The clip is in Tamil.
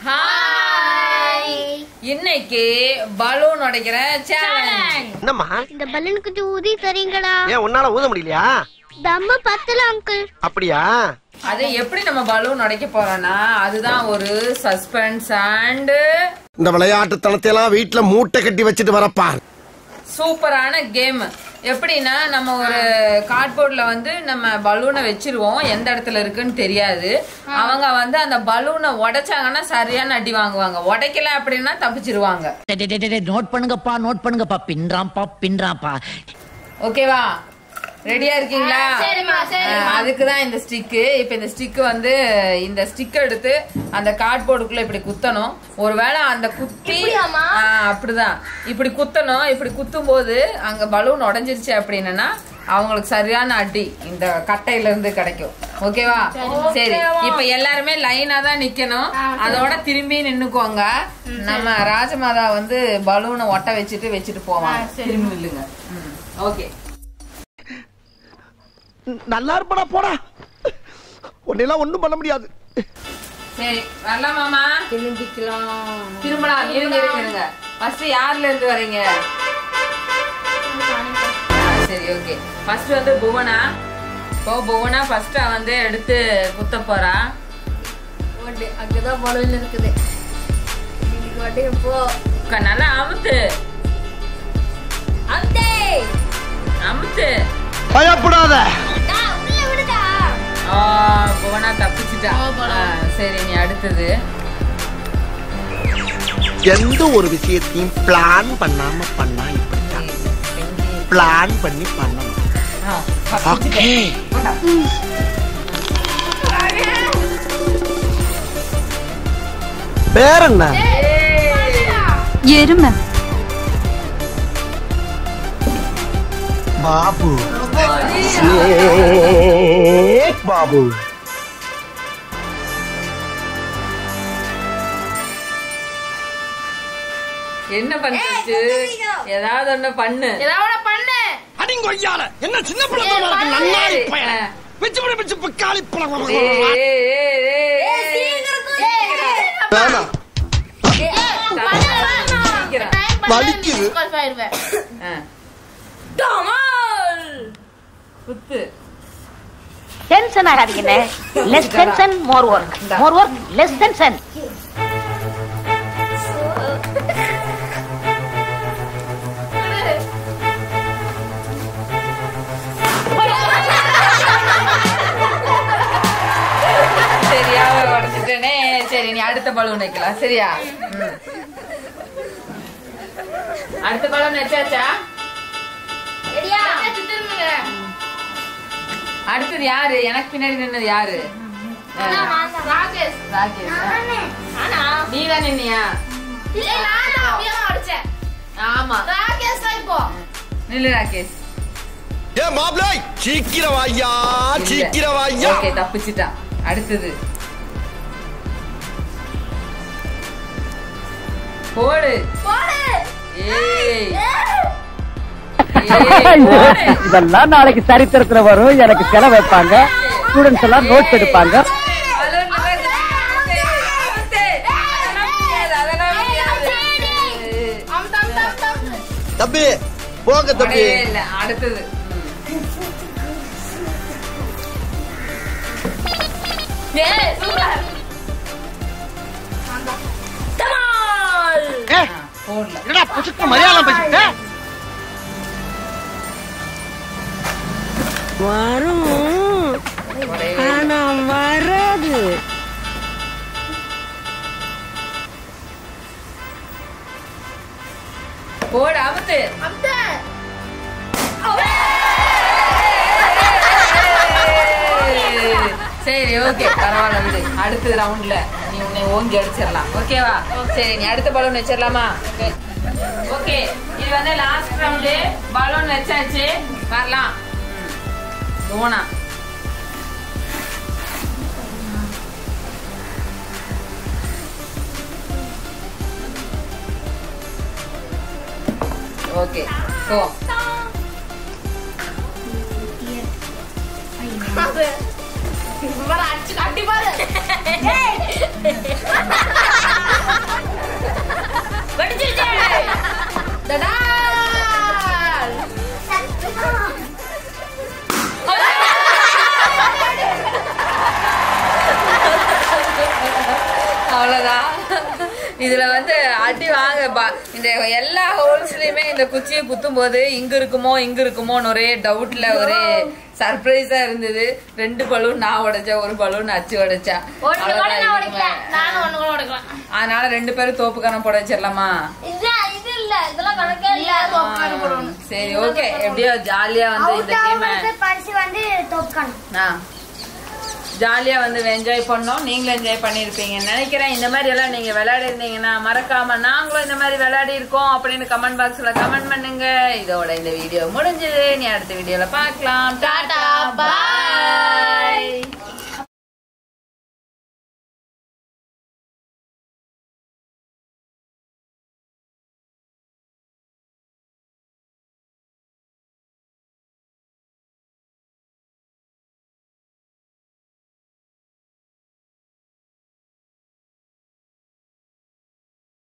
ஹாய் இன்னைக்கு பலூன் உடைக்கிற சேலஞ்ச் என்னம்மா? இந்த பலூனுக்கு ஊதி தரீங்களா? ஏன் உன்னால ஊத முடியலையா? தம்ம பத்தல அங்கிள் அப்படியா? அது எப்படி நம்ம பலூன் உடைக்க போறோம்னா அதுதான் ஒரு சஸ்பென்ஸ் அண்ட் இந்த விளையாட்டுத்தனத்தை எல்லாம் வீட்டுல மூட்டை கட்டி வச்சுட்டு வரப்பா சூப்பரான கேம். எப்படின்னா நம்ம ஒரு கார்ட்போர்ட்ல வந்து நம்ம பலூனை வச்சிருவோம். எந்த இடத்துல இருக்குன்னு தெரியாது. அவங்க வந்து அந்த பலூனை உடைச்சாங்கன்னா சரியான அடி வாங்குவாங்க. உடைக்கல அப்படின்னா தப்பிச்சிருவாங்க. நோட் பண்ணுங்கப்பா நோட் பண்ணுங்கப்பா. பின்றாம்பா பின்றாம்பா ஓகேவா ரெடியா இருக்கீங்களா. அதுக்கு தான் இந்த ஸ்டிக்கு இப்போ இந்த ஸ்டிக் வந்து இந்த ஸ்டிக் எடுத்து அந்த கார்ட்போர்டுக்குள்ள இப்படி குத்தணும். ஒருவேளை அந்த குத்தி அப்படிதான். இப்படி குத்தணும். இப்படி குத்தும் போது அங்க பலூன் உடைஞ்சிருச்சு அப்படின்னா அவங்களுக்கு சரியான அடி இந்த கட்டையில இருந்து கிடைக்கும். ஓகேவா? சரி. இப்ப எல்லாருமே லைனா தான் நிக்கணும். அதோட திரும்பி நின்னுக்கோங்க. நம்ம ராஜமாதா வந்து பலூனை ஒட்ட வச்சுட்டு வச்சுட்டு போவாங்க. திரும்பி நில்லுங்க. ஓகே. நல்லா இருப்படா போடா. உன்னெல்லாம் ஒண்ணும் பண்ண முடியாது. சரி வரலாம் மாமா. திரும்பிக்கலாம் திரும்பலாம் இருங்க இருங்க இருங்க ஃபர்ஸ்ட் யார்ல இருந்து வரீங்க? சரி ஓகே ஃபர்ஸ்ட் வந்து புவனா. இப்போ புவனா ஃபர்ஸ்ட் வந்து எடுத்து குத்த போறா. அங்கதான் பலூன் இருக்குது. நல்லா அமுத்து. அந்தே அமுத்து. பயப்படாத. புவனா தப்பிச்சிட்டா. சரி நீ அடுத்தது. எந்த ஒரு விஷயத்தையும் பிளான் பண்ணாம பண்ணா பிளான் பண்ணி பண்ணணும். பேர் என்ன எருமை பாபு. பாபு. என்ன பண்றது ஏதாவது ஒண்ணு பண்ணு ஏதாவது பண்ணு அடிங்கொய்யால என்ன சின்ன பிள்ளை நன்னாரி பையன் பிச்சு பிடி பிச்சு பிக்காளி பழம். வலிக்குது. குத்து டென்ஷன் ஆகாதீங்க less tension more work more work less tension சரி நீ அடுத்த பலூன் வைக்கலாம். சரியா. அடுத்த பலூன் வச்சாச்சா? அடுத்தது யாரு? எனக்கு பின்னாடி நின்னது யாரு? ராகேஷ். ராகேஷ்? ஆனா நீ தான் நின்னியா? இல்ல நான் அப்படியே அடிச்சேன். ஆமா. ராகேஷ் தான் இப்போ? நில்லு ராகேஷ். ஏ மாப்ளை சீக்கிரம் வாய்யா சீக்கிரம் வாய்யா. ஓகே அடுத்தது. போடு. இதெல்லாம் நாளைக்கு சரித்திரத்துல வரும். எனக்கு செலவு வைப்பாங்க. ஸ்டூடெண்ட்ஸ் எல்லாம் நோட்ஸ் எடுப்பாங்க. தம்பி போங்க தம்பி. அடுத்தது. ஏய் சூப்பர். போடல. என்னடா புசுக்கு மலையாளம் பேசிட்ட போடு அமுத்து. அம்த சரி ஓகே பரவாயில்ல விடு அடுத்த ரவுண்ட்ல நீ உன்னை ஓங்கி அடிச்சிடலாம் ஓகேவா சரி நீ அடுத்த பலூன் வச்சிடலாமா ஓகே இது வந்து லாஸ்ட் ரவுண்டு பலூன் வச்சாச்சு வரலாம் ஓனா ஓகே பாரு. பாரு தடா. அவ்வளோதான் இதில் வந்து அடி வாங்க இந்த எல்லா ஹோல்ஸ்லயுமே இந்த குச்சியை குத்தும் போது இங்க இருக்குமோ இங்க இருக்குமோன்னு ஒரே டவுட்ல ஒரே சர்ப்ரைஸா இருந்தது. ரெண்டு பலூன் நான் உடைச்சேன் ஒரு பலூன் அச்சு உடைச்சா. அதனால ரெண்டு பேரும் தோப்பு கணம் போட வச்சிடலாமா? சரி ஓகே எப்படியோ ஜாலியா வந்து இந்த கேம் பரிசு வந்து என்ஜாய் பண்ணோம். நீங்களும் என்ஜாய் பண்ணிருப்பீங்கன்னு நினைக்கிறேன் இந்த மாதிரி எல்லாம் நீங்க விளையாடி இருந்தீங்கன்னா மறக்காம நாங்களும் இந்த மாதிரி விளையாடி இருக்கோம் அப்படின்னு கமெண்ட் பாக்ஸ்ல கமெண்ட் பண்ணுங்க. இதோட இந்த வீடியோ முடிஞ்சது. நீ அடுத்த வீடியோல பார்க்கலாம். டாடா. பாய்.